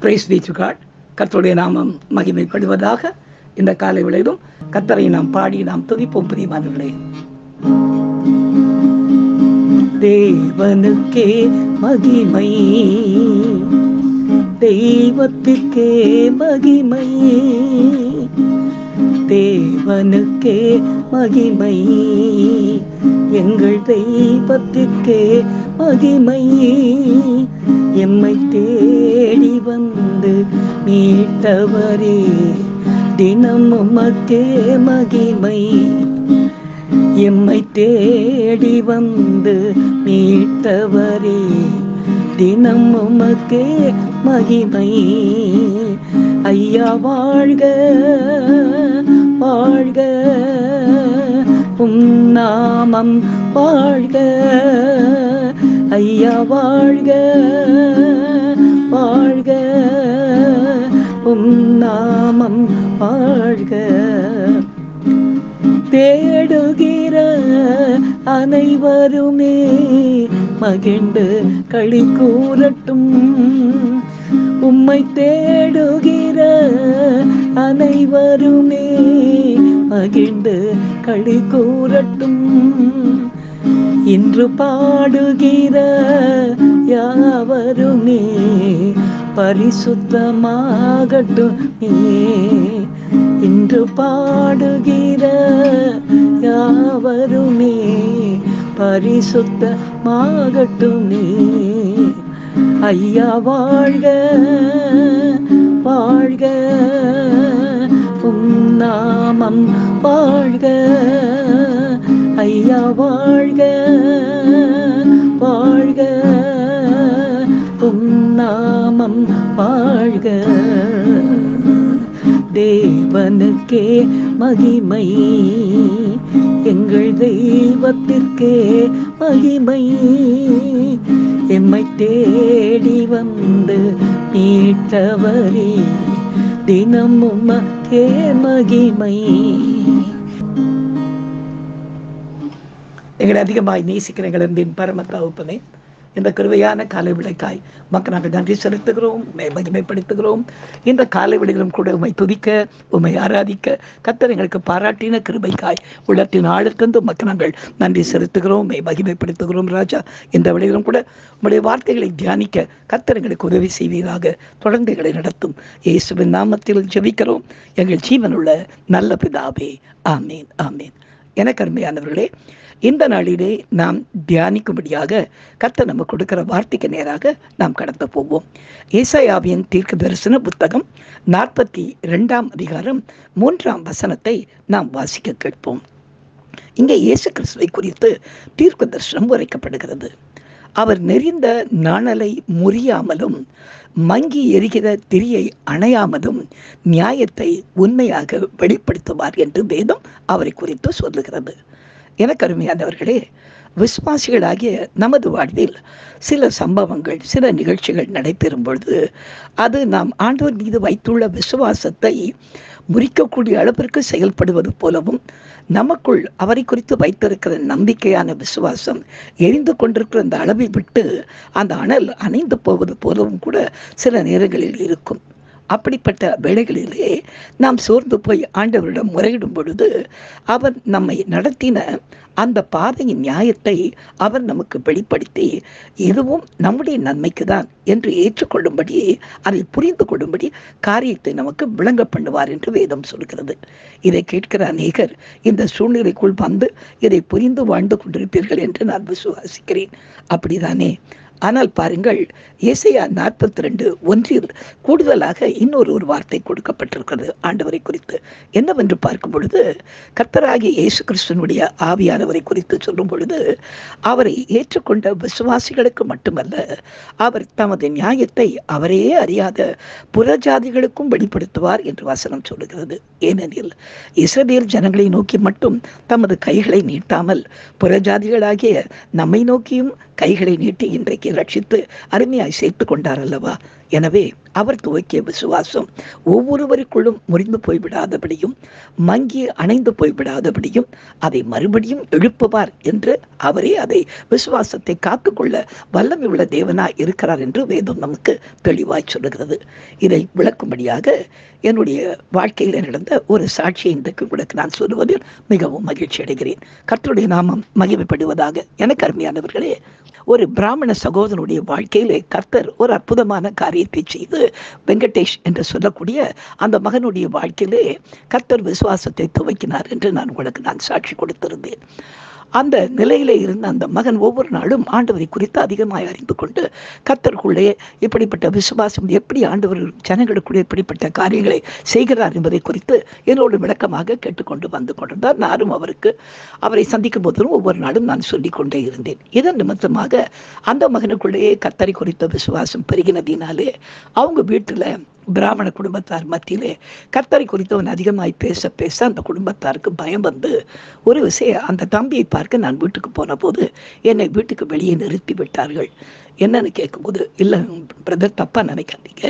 Price to God கத்தருடைய நாமம் மகிமைப்படுவதாக இந்த காலை விளையிலும் கத்தரை நாம் பாடி நாம் துதிப்போம் பிரியமானவர்களே. தேவனுக்கே மகிமை. தெய்வத்துக்கே மகிமை. தேவனுக்கே மகிமை. எங்கள் தெய்வத்துக்கே மகிமை. எம்மை தேடி வந்து மீட்டவரே தினம் உமக்கே மகிமை. எம்மை தேடி வந்து மீட்டவரே தினம் உமக்கே மகிமை. ஐயா வாழ்க வாழ்க. உம் நாமம் வாழ்க. ஐயா வாழ்க வாழ்க. உம் நாமம் வாழ்க. தேடுகிற அனைவருமே மகிழ்ந்து களி கூறட்டும் உம்மை தேடுகிற அனைவருமே மகிழ்ந்து களி கூறட்டும் இன்று பாடுகிற யாவருமே பரிசுத்தமாகட்டுமே. இன்று பாடுகிற யாவருமே பரிசுத்தமாகட்டுமே. ஐயா வாழ்க வாழ்க. உம் நாமம் வாழ்க. ஐயா வாழ்க வாழ்க. பொன்னாமம் வாழ்க. தேவனுக்கே மகிமை எங்கள் தெய்வத்திற்கே மகிமை. எம்மை தேடி வந்து மீட்டவரே தினம் உமக்கே மகிமை. எங்களை அதிகமாய் நேசிக்கிற எங்கள் அன்பின் பரம தகுப்பனே. இந்த கிருவையான காலை விளக்காய் மக்கள் நாங்கள் நன்றி செலுத்துகிறோம் உண்மை மகிமைப்படுத்துகிறோம். இந்த காலை விளைகளும் கூட உண்மை துதிக்க உண்மை ஆராதிக்க கத்தர் எங்களுக்கு பாராட்டின கிருபைக்காய் உள்ளத்தின் ஆழத்திலிருந்து மக்கள் நாங்கள் நன்றி செலுத்துகிறோம் உண்மை மகிமைப்படுத்துகிறோம் ராஜா. இந்த விளைகளும் கூட உங்களுடைய வார்த்தைகளை தியானிக்க கத்தர் எங்களுக்கு உதவி செய்வீராக. தொடர்ந்து எங்களை நடத்தும். இயேசுவின் நாமத்தில் ஜெபிக்கிறோம். எங்கள் ஜீவனுள்ள நல்ல பிதாவே. ஆமீன் ஆமீன். எனக்கு அருமையானவர்களே இந்த நாளிலே நாம் தியானிக்கும்படியாக கர்த்தர் நம்ம கொடுக்கிற வார்த்தைக்கு நேராக நாம் கடந்து போவோம். ஏசாயாவின் தீர்க்க தரிசன புத்தகம் நாற்பத்தி ரெண்டாம் அதிகாரம் மூன்றாம் வசனத்தை நாம் வாசிக்க கேட்போம். இங்கே இயேசு கிறிஸ்துவை குறித்து தீர்க்க தரிசனம் உரைக்கப்படுகிறது. அவர் நெறிந்த நாணலை முறியாமலும் மங்கி எரிகிற திரியை அணையாமலும் நியாயத்தை உண்மையாக வெளிப்படுத்துவார் என்று வேதம் அவரை குறித்து சொல்லுகிறது. எனக்கு அருமையானவர்களே விசுவாசிகளாகிய நமது வாழ்வில் சில சம்பவங்கள் சில நிகழ்ச்சிகள் நடைபெறும் பொழுது அது நாம் ஆண்டவர் மீது வைத்துள்ள விசுவாசத்தை முறிக்கக்கூடிய அளவிற்கு செயல்படுவது போலவும் நமக்குள் அவரை குறித்து வைத்திருக்கிற நம்பிக்கையான விசுவாசம் எரிந்து கொண்டிருக்கிற அந்த அளவை விட்டு அந்த அனல் அணைந்து போவது போலவும் கூட சில நேரங்களில் இருக்கும். அப்படிப்பட்ட வேளைகளிலே நாம் சோர்ந்து போய் ஆண்டவரிடம் முறையிடும் பொழுது அவர் நம்மை நடத்தின அந்த பாதையின் நியாயத்தை அவர் நமக்கு வெளிப்படுத்தி இதுவும் நம்முடைய நன்மைக்கு தான் என்று ஏற்றுக்கொள்ளும்படி அதை புரிந்து கொள்ளும்படி காரியத்தை நமக்கு விளங்க பண்ணுவார் என்று வேதம் சொல்கிறது. இதை கேட்கிற அநேகர் இந்த சூழ்நிலைக்குள் வந்து இதை புரிந்து வாழ்ந்து கொண்டிருப்பீர்கள் என்று நான் விசுவாசிக்கிறேன். அப்படிதானே? ஆனால் பாருங்கள் இசையா நாற்பத்தி ரெண்டு ஒன்றில் கூடுதலாக இன்னொரு ஒரு வார்த்தை கொடுக்கப்பட்டிருக்கிறது ஆண்டவரை குறித்து. என்னவென்று பார்க்கும் பொழுது கர்த்தராகிய இயேசு கிறிஸ்தனுடைய ஆவியானவரை குறித்து சொல்லும் பொழுது அவரை ஏற்றுக்கொண்ட விசுவாசிகளுக்கு மட்டுமல்ல அவர் தமது நியாயத்தை அவரே அறியாத புறஜாதிகளுக்கும் வெளிப்படுத்துவார் என்று வசனம் சொல்லுகிறது. ஏனெனில் இஸ்ரேல் ஜனங்களை நோக்கி மட்டும் தமது கைகளை நீட்டாமல் புறஜாதிகளாகிய நம்மை நோக்கியும் கைகளை நீட்டி இன்றைக்கு ரட்சித்து அருமையாய் சேர்த்து கொண்டார் அல்லவா எனவே அவர் துவக்கிய விசுவாசம் ஒவ்வொருவருக்குள்ளும் முறிந்து போய்விடாதபடியும் மங்கி அணைந்து போய்விடாதபடியும் அதை மறுபடியும் எழுப்புவார் என்று அவரே அதை விசுவாசத்தை காத்துக்கொள்ள வல்லமை உள்ள தேவனாய் இருக்கிறார் என்று வேதம் நமக்கு தெளிவாய் சொல்லுகிறது. இதை விளக்கும்படியாக என்னுடைய வாழ்க்கையில் நடந்த ஒரு சாட்சியை இன்றைக்கு உங்களுக்கு நான் சொல்லுவதில் மிகவும் மகிழ்ச்சி அடைகிறேன் கற்றுடைய நாமம் மகிமைப்படுவதாக எனக்கு அருமையானவர்களே ஒரு பிராமண சகோதரனுடைய வாழ்க்கையிலே கர்த்தர் ஒரு அற்புதமான காரியத்தை செய்து வெங்கடேஷ் என்று சொல்லக்கூடிய அந்த மகனுடைய வாழ்க்கையிலே கர்த்தர் விசுவாசத்தை துவக்கினார் என்று நான் உங்களுக்கு நான் சாட்சி கொடுத்திருந்தேன். அந்த நிலையிலே இருந்த அந்த மகன் ஒவ்வொரு நாளும் ஆண்டவரை குறித்து அதிகமாக அறிந்து கொண்டு கத்தருக்குள்ளே இப்படிப்பட்ட விசுவாசம் எப்படி ஆண்டவர் ஜனங்களுக்குள்ளே இப்படிப்பட்ட காரியங்களை செய்கிறார் என்பதை குறித்து என்னோடு விளக்கமாக கேட்டுக்கொண்டு வந்து கொண்டிருந்தார். நானும் அவருக்கு அவரை சந்திக்கும் போதும் ஒவ்வொரு நாளும் நான் சொல்லிக் கொண்டே இருந்தேன். இதன் நிமித்தமாக அந்த மகனுக்குள்ளேயே கத்தரை குறித்த விசுவாசம் பெருகினதினாலே அவங்க வீட்டில் பிராமண குடும்பத்தார் மத்தியிலே கர்த்தரை குறித்தவன் அதிகமாய் பேச பேச அந்த குடும்பத்தாருக்கு பயம் வந்து ஒரு விஷயம் அந்த தம்பியை பார்க்க நான் வீட்டுக்கு போன போது என்னை வீட்டுக்கு வெளியே நிறுத்தி விட்டார்கள் என்னன்னு கேட்கும்போது இல்லை பிரதர் தப்பாக நினைக்காதீங்க.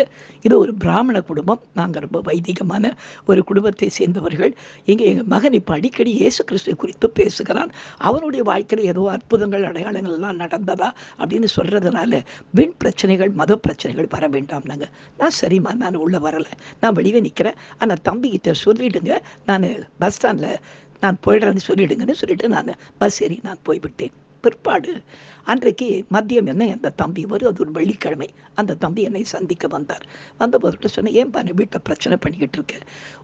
இது ஒரு பிராமண குடும்பம். நாங்கள் ரொம்ப வைதிகமான ஒரு குடும்பத்தை சேர்ந்தவர்கள். இங்கே எங்கள் மகன் இப்போ அடிக்கடி இயேசு கிறிஸ்துவை குறித்து பேசுகிறான். அவனுடைய வாழ்க்கையில் ஏதோ அற்புதங்கள் அடையாளங்கள் எல்லாம் நடந்ததா? அப்படின்னு சொல்கிறதுனால வீண் பிரச்சனைகள் மத பிரச்சனைகள் வர வேண்டாம் நாங்கள் நான் சரிம்மா நான் உள்ளே வரலை. நான் வெளியே நிற்கிறேன் ஆனால் தம்பிக்கிட்ட சொல்லிவிடுங்க நான் பஸ் ஸ்டாண்டில் நான் போயிடுறேன்னு சொல்லிடுங்கன்னு சொல்லிட்டு நான் பஸ் ஏறி நான் போய்விட்டேன். பிற்பாடு அன்றைக்கு மதியம் என்ன அந்த தம்பி வரும் அது ஒரு வெள்ளிக்கிழமை. அந்த தம்பி என்னை சந்திக்க வந்தார். வந்தபோது சொன்னேன் ஏன் பாரு வீட்டில் பிரச்சனை பண்ணிக்கிட்டு இருக்க?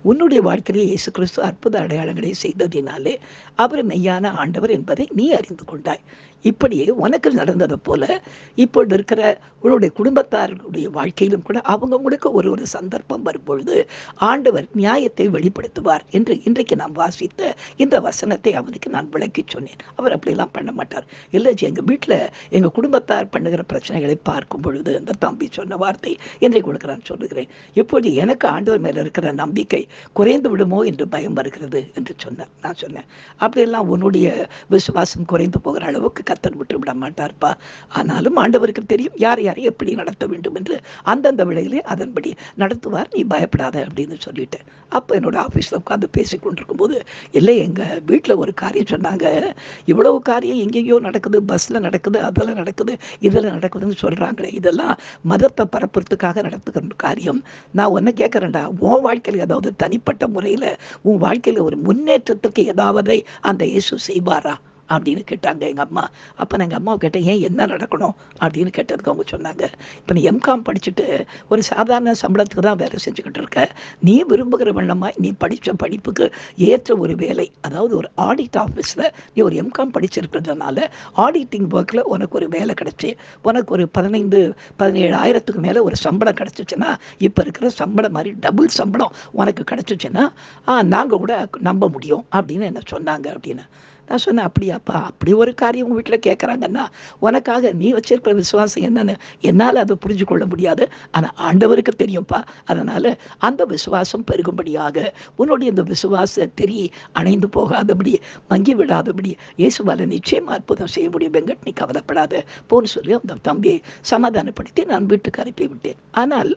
உன்னுடைய வாழ்க்கையிலே இயேசு கிறிஸ்து அற்புத அடையாளங்களை செய்ததினாலே அவர் மெய்யான ஆண்டவர் என்பதை நீ அறிந்து கொண்டாய். இப்படியே உனக்கு நடந்தது போல இப்பொழுது இருக்கிற உன்னுடைய குடும்பத்தார்களுடைய வாழ்க்கையிலும் கூட அவங்கவுங்களுக்கு ஒரு ஒரு சந்தர்ப்பம் வரும்பொழுது ஆண்டவர் நியாயத்தை வெளிப்படுத்துவார் என்று இன்றைக்கு நாம் வாசித்த இந்த வசனத்தை அவனுக்கு நான் விளக்கி சொன்னேன். அவர் அப்படியெல்லாம் பண்ண மாட்டார். இல்லை எங்கள் எங்க வீட்டில் எங்கள் குடும்பத்தார் பண்ணுகிற பிரச்சனைகளை பார்க்கும் பொழுது அந்த தம்பி சொன்ன வார்த்தை என்னை கொடுக்குறான்னு சொல்லுகிறேன். இப்பொழுது எனக்கு ஆண்டவர் மேல இருக்கிற நம்பிக்கை குறைந்து விடுமோ என்று பயம் வருகிறது என்று சொன்னார். நான் சொன்னேன். அப்படியெல்லாம் உன்னுடைய விசுவாசம் குறைந்து போகிற அளவுக்கு கத்தர் விட்டு விட மாட்டார்ப்பா. ஆனாலும் ஆண்டவருக்கு தெரியும் யார் யாரை எப்படி நடத்த வேண்டும் என்று அந்தந்த விலையிலே அதன்படி நடத்துவார். நீ பயப்படாத அப்படின்னு சொல்லிட்டேன் அப்போ என்னோட ஆஃபீஸில் உட்காந்து பேசி கொண்டிருக்கும் போது இல்லை எங்கள் வீட்டில் ஒரு காரியம் சொன்னாங்க. இவ்வளவு காரியம் எங்கெங்கேயோ நடக்குது பஸ்ஸில் நடக்குது அதில் நடக்குது இதில் நடக்குதுன்னு சொல்கிறாங்களே இதெல்லாம் மதத்தை பரப்புறதுக்காக நடத்துகிற காரியம். நான் ஒன்று கேட்குறேன்டா உன் வாழ்க்கையில் ஏதாவது தனிப்பட்ட முறையில் உன் வாழ்க்கையில் ஒரு முன்னேற்றத்துக்கு ஏதாவது அந்த இயேசு செய்வாரா? அப்படின்னு கேட்டாங்க எங்கள் அம்மா. அப்போ நான் எங்கள் அம்மாவை கேட்டேன் ஏன் என்ன நடக்கணும்? அப்படின்னு கேட்டதுக்கு அவங்க சொன்னாங்க. இப்போ நீ எம்காம் படிச்சுட்டு ஒரு சாதாரண சம்பளத்துக்கு தான் வேலை செஞ்சுக்கிட்டு இருக்க. நீ விரும்புகிற வண்ணமாய் நீ படித்த படிப்புக்கு ஏற்ற ஒரு வேலை அதாவது ஒரு ஆடிட் ஆஃபீஸில் நீ ஒரு எம்காம் படிச்சிருக்கிறதுனால ஆடிட்டிங் ஒர்க்கில் உனக்கு ஒரு வேலை கிடைச்சி உனக்கு ஒரு பதினைந்து பதினேழு ஆயிரத்துக்கு மேலே ஒரு சம்பளம் கிடச்சிச்சுன்னா இப்போ இருக்கிற சம்பளம் மாதிரி டபுள் சம்பளம் உனக்கு கிடச்சிச்சுன்னா நாங்கள் கூட நம்ப முடியும் அப்படின்னு என்ன சொன்னாங்க அப்படின்னு. நான் சொன்னேன் அப்படியாப்பா அப்படி ஒரு காரியம் உங்கள் வீட்டில் கேட்குறாங்கன்னா உனக்காக நீ வச்சிருக்கிற விசுவாசம் என்னன்னு என்னால் அதை புரிஞ்சு கொள்ள முடியாது. ஆனால் ஆண்டவருக்கு தெரியும்ப்பா. அதனால் அந்த விசுவாசம் பெருகும்படியாக உன்னுடைய இந்த விசுவாச தெரிய அணைந்து போகாதபடி மங்கி விடாதபடி இயேசுவால நிச்சயம் அற்புதம் செய்ய முடியும் வெங்கட் நீ கவலைப்படாத. போன்னு சொல்லி அந்த தம்பியை சமாதானப்படுத்தி நான் வீட்டுக்கு அனுப்பி விட்டேன் ஆனால்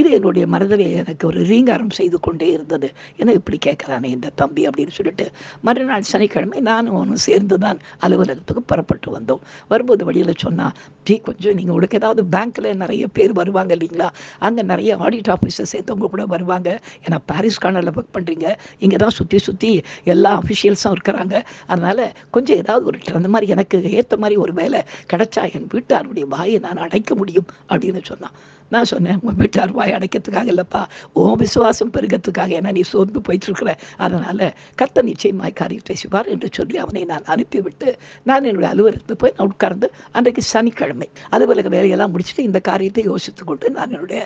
இது என்னுடைய மனதிலே எனக்கு ஒரு ரீங்காரம் செய்து கொண்டே இருந்தது. என்ன இப்படி கேட்குறானே இந்த தம்பி? அப்படின்னு சொல்லிட்டு மறுநாள் சனிக்கிழமை நானும் அவனும் சேர்ந்து தான் அலுவலகத்துக்கு புறப்பட்டு வந்தோம். வரும்போது வழியில் சொன்னால் டீ கொஞ்சம் நீங்கள் உங்களுக்கு ஏதாவது பேங்க்கில் நிறைய பேர் வருவாங்க இல்லைங்களா? அங்கே நிறைய ஆடிட் ஆஃபீஸர் சேர்த்தவங்க கூட வருவாங்க. ஏன்னா பாரிஸ் கார்னரில் ஒர்க் பண்ணுறீங்க இங்கே தான் சுற்றி சுற்றி எல்லா அஃபிஷியல்ஸும் இருக்கிறாங்க. அதனால் கொஞ்சம் ஏதாவது ஒரு அந்த மாதிரி எனக்கு ஏற்ற மாதிரி ஒரு வேலை கிடைச்சா என் வீட்டாருடைய வாயை நான் அடைக்க முடியும் அப்படின்னு சொன்னான். நான் சொன்னேன் உங்கள் வீட்டார் வாய் அடைக்கிறதுக்காக இல்லைப்பா. உன் விசுவாசம் பெருகிறதுக்காக ஏன்னா நீ சோர்ந்து போயிட்டு இருக்கிற அதனால் கத்த நிச்சயமாய் காரியத்தை செய்வார் என்று சொல்லி அவனை நான் அனுப்பிவிட்டு நான் என்னுடைய அலுவலகத்துக்கு போய் நான் உட்கார்ந்து அன்றைக்கு சனிக்கிழமை அலுவலக வேலையெல்லாம் முடிச்சுட்டு இந்த காரியத்தை யோசித்து கொண்டு நான் என்னுடைய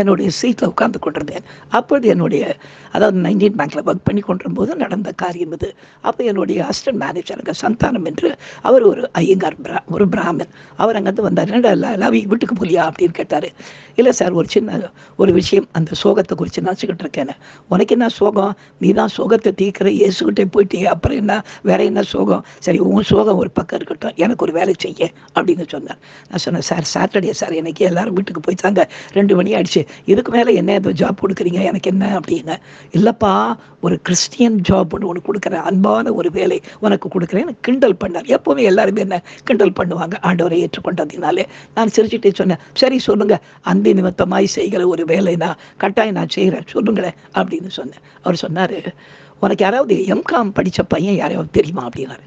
என்னுடைய சீட்டில் உட்கார்ந்து கொண்டிருந்தேன். அப்பொழுது என்னுடைய அதாவது நைன்டீன் பேங்க்கில் ஒர்க் பண்ணி கொண்டிருக்கும்போது நடந்த காரியம் இது. அப்போ என்னுடைய அசிஸ்டன்ட் மேனேஜர் அங்கே சந்தானம் என்று அவர் ஒரு ஐயங்கார் பிரா ஒரு பிராமன். அவர் அங்கேருந்து வந்தார். லவி வீட்டுக்கு போலியா அப்படின்னு கேட்டார். இல்லை சார் ஒரு சின்ன ஒரு விஷயம் அந்த சோகத்தை குறித்து நினச்சிக்கிட்டு இருக்கேன். உனக்கு என்ன சோகம்? நீ தான் சோகத்தை தீர்க்கிற இயேசுகிட்டே போயிட்டே அப்புறம் என்ன? வேற என்ன சோகம்? சரி உன் சோகம் ஒரு பக்கம் இருக்கட்டும். எனக்கு ஒரு வேலை செய்ய அப்படின்னு சொன்னார். நான் சொன்னேன் சார் சாட்டர்டே சார் எனக்கு எல்லாரும் வீட்டுக்கு போயிட்டாங்க. ரெண்டு மணி ஆயிடுச்சு. இதுக்கு மேலே என்ன ஏதோ ஜாப் கொடுக்குறீங்க? எனக்கு என்ன? அப்படின்னு. இல்லைப்பா ஒரு கிறிஸ்டியன் ஜாப் ஒன்று உனக்கு கொடுக்குறேன். அன்பான ஒரு வேலை உனக்கு கொடுக்குறேன். கிண்டல் பண்ணார். எப்போவுமே எல்லாருமே என்ன கிண்டல் பண்ணுவாங்க. ஆண்டவரை ஏற்றுக்கொண்டதினாலே. நான் சிரிச்சுட்டே சொன்னேன் சரி சொல்லுங்க. அந்த நிமித்தமாய் செய்கிற ஒரு வேலைனா கட்டாயம் நான் செய்கிறேன் சொல்லுங்களேன். அப்படின்னு சொன்னேன். அவர் சொன்னார் உனக்கு யாராவது எம்காம் படித்த பையன் யாரையாவது தெரியுமா அப்படின்னாரு.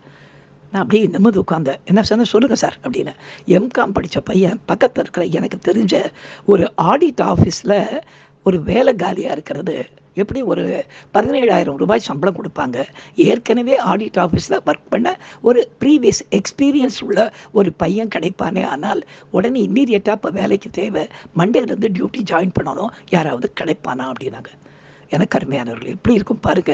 நான் அப்படியே நிம்மதி உட்காந்தேன் என்ன சொன்ன சொல்லுங்கள் சார் அப்படின்னு. எம்காம் படித்த பையன் பக்கத்தில் இருக்கிற எனக்கு தெரிஞ்ச ஒரு ஆடிட் ஆஃபீஸில் ஒரு வேலை காலியாக இருக்கிறது. எப்படி ஒரு பதினேழாயிரம் ரூபாய் சம்பளம் கொடுப்பாங்க. ஏற்கனவே ஆடிட் ஆஃபீஸில் ஒர்க் பண்ண ஒரு ப்ரீவியஸ் எக்ஸ்பீரியன்ஸ் உள்ள ஒரு பையன் கிடைப்பானே. ஆனால் உடனே இம்மீடியட்டாக இப்போ வேலைக்கு தேவை. மண்டேலேருந்து டியூட்டி ஜாயின் பண்ணணும். யாராவது கிடைப்பானா அப்படின்னாங்க. எனக்கு அருமையானவர்கள் எப்படி இருக்கும் பாருங்க.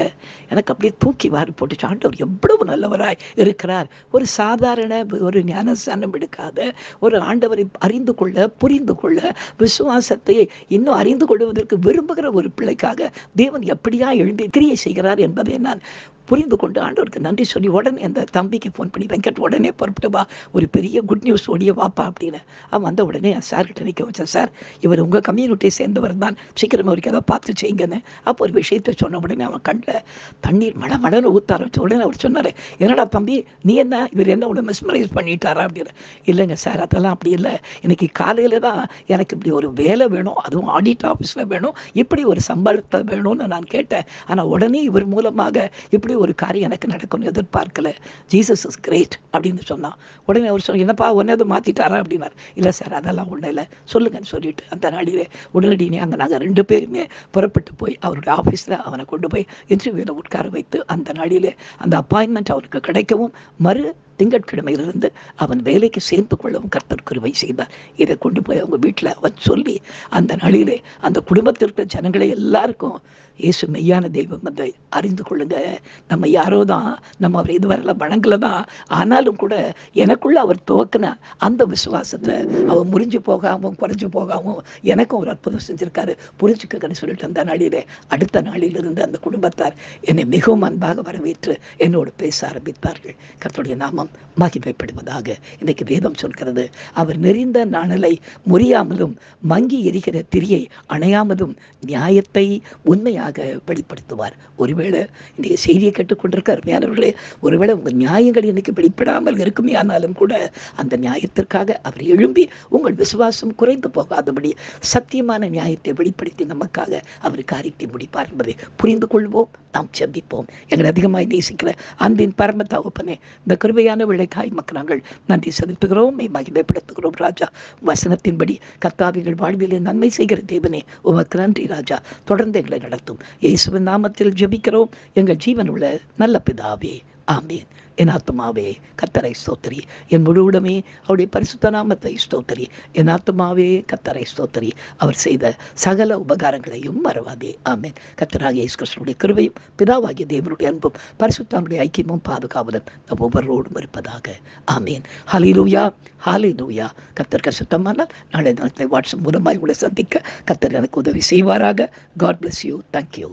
எனக்கு அப்படியே தூக்கி வாரி போட்டுச்சு. ஆண்டவர் எவ்வளவு நல்லவராய் இருக்கிறார். ஒரு சாதாரண ஒரு ஞானஸ்தானம் எடுக்காத ஒரு ஆண்டவரை அறிந்து கொள்ள புரிந்து கொள்ள விசுவாசத்தை இன்னும் அறிந்து கொள்வதற்கு விரும்புகிற ஒரு பிள்ளைக்காக தேவன் எப்படியா எழுந்து கிரியை செய்கிறார் என்பதை நான் புரிந்து கொண்டு ஆண்டவருக்கு நன்றி சொல்லி உடனே அந்த தம்பிக்கு ஃபோன் பண்ணி வெங்கட் உடனே புறப்பட்டு வா. ஒரு பெரிய குட் நியூஸ் ஓடிய வாப்பா அப்படின்னு. அவன் வந்த உடனே சார்கிட்ட நிற்க வச்சேன் சார் இவர் உங்கள் கம்யூனிட்டியை சேர்ந்தவர் தான். சீக்கிரம் அவருக்கு ஏதாவது பார்த்து செய்யுங்கன்னு. அப்போ ஒரு விஷயத்தை சொன்ன உடனே அவன் கண்ணில் தண்ணீர் மட மடன்னு ஊத்த ஆரம்பிச்ச உடனே அவர் சொன்னார் என்னடா தம்பி நீ என்ன? இவர் என்ன உடனே மிஸ்மரைஸ் பண்ணிட்டாரா? அப்படின்னு. இல்லைங்க சார் அதெல்லாம் அப்படி இல்லை. இன்னைக்கு காலையில் தான் எனக்கு இப்படி ஒரு வேலை வேணும். அதுவும் ஆடிட் ஆஃபீஸில் வேணும். இப்படி ஒரு சம்பளத்தை வேணும்னு நான் கேட்டேன். ஆனால் உடனே இவர் மூலமாக இப்படி ஒரு காரியம் எனக்கு நடக்கும்னு எதிர்பார்க்கல. ஜீசஸ் இஸ் கிரேட் அப்படின்னு சொன்னான். உடனே அவர் சொன்ன என்னப்பா அதை மாற்றிட்டாரா அப்படின்னார். இல்லை சார் அதெல்லாம் ஒன்றும் இல்லை. சொல்லுங்கன்னு சொல்லிட்டு அந்த நாளிலே உடனடியே அங்கே நாங்கள் ரெண்டு பேருமே புறப்பட்டு போய் அவருடைய ஆஃபீஸில் அவனை கொண்டு போய் இன்டர்வியூவில் உட்கார வைத்து அந்த நாளிலே அந்த அப்பாயின்மெண்ட் அவருக்கு கிடைக்கவும் மறு திங்கட்கிழமையிலிருந்து அவன் வேலைக்கு சேர்ந்து கொள்ளவும் கர்த்தர் கிருபை செய்தார். இதை கொண்டு போய் அவங்க வீட்டில் அவன் சொல்லி அந்த நாளிலே அந்த குடும்பத்தில் இருக்கிற ஜனங்களை எல்லாருக்கும் இயேசு மெய்யான தெய்வம் வந்து அறிந்து கொள்ளுங்க. நம்ம யாரோ தான் நம்ம அவர் இதுவரையில வணங்கல தான் ஆனாலும் கூட எனக்குள்ள அவர் துவக்கின அந்த விசுவாசத்தை அவன் முறிஞ்சு போகாமல் குறைஞ்சு போகாமல் எனக்கும் ஒரு அற்புதம் செஞ்சிருக்காரு. புரிஞ்சுக்கன்னு சொல்லிட்டு அந்த நாளிலே அடுத்த நாளிலிருந்து அந்த குடும்பத்தார் என்னை மிகவும் அன்பாக வரவேற்று என்னோடு பேச ஆரம்பித்தார்கள். கர்த்தருடைய நாமம் மகிமைப்படுவதாக இன்றைக்கு வேதம் சொல்கிறது. அவர் நெறிந்த நாணலை முறியாமலும் மங்கி எரிகிற திரியை அணையாமலும் நியாயத்தை உண்மையாக வெளிப்படுத்துவார். ஒருவேளை இன்றைக்கு செய்தியை கேட்டுக்கொண்டிருக்க அருமையானவர்களே ஒருவேளை உங்கள் நியாயங்கள் இன்னைக்கு வெளிப்படாமல் இருக்குமே ஆனாலும் கூட அந்த நியாயத்திற்காக அவர் எழும்பி உங்கள் விசுவாசம் குறைந்து போகாதபடி சத்தியமான நியாயத்தை வெளிப்படுத்தி நமக்காக அவர் காரியத்தை முடிப்பார் என்பதை புரிந்து கொள்வோம் நாம் செபிப்போம் எங்களை அதிகமாய் நேசிக்கிற அன்பின் பரம தகுப்பனே இந்த கிருபையா கிருபையான விளைக்காய் மக்கள் நாங்கள் நன்றி செலுத்துகிறோம் மகிமைப்படுத்துகிறோம் ராஜா. வசனத்தின்படி கத்தாவிகள் வாழ்விலே நன்மை செய்கிற தேவனே உமக்கு நன்றி ராஜா. தொடர்ந்து எங்களை நடத்தும். இயேசுவின் நாமத்தில் ஜெபிக்கிறோம். எங்கள் ஜீவனுள்ள நல்ல பிதாவே. ஆமீன். என் ஆத்மாவே கத்தரை ஸ்தோத்திரி. என் முழுவுடமே அவருடைய பரிசுத்த நாமத்தை ஸ்தோத்திரி. என் ஆத்மாவே கத்தரை ஸ்தோத்திரி. அவர் செய்த சகல உபகாரங்களையும் மறவாதே. ஆமேன். கத்தராக இயேசு கிருஷ்ணனுடைய கிருவையும் பிதாவாகிய தேவனுடைய அன்பும் பரிசுத்தானுடைய ஐக்கியமும் பாதுகாவலும் நம் ஒவ்வொருவரோடும் இருப்பதாக. ஆமீன். ஹலிலூயா ஹாலிலூயா கத்தர் கசுத்தமான நாளை நாளை வாட்ஸ்அப் மூலமாக உங்களை சந்திக்க கத்தர் எனக்கு உதவி செய்வாராக. God bless you thank you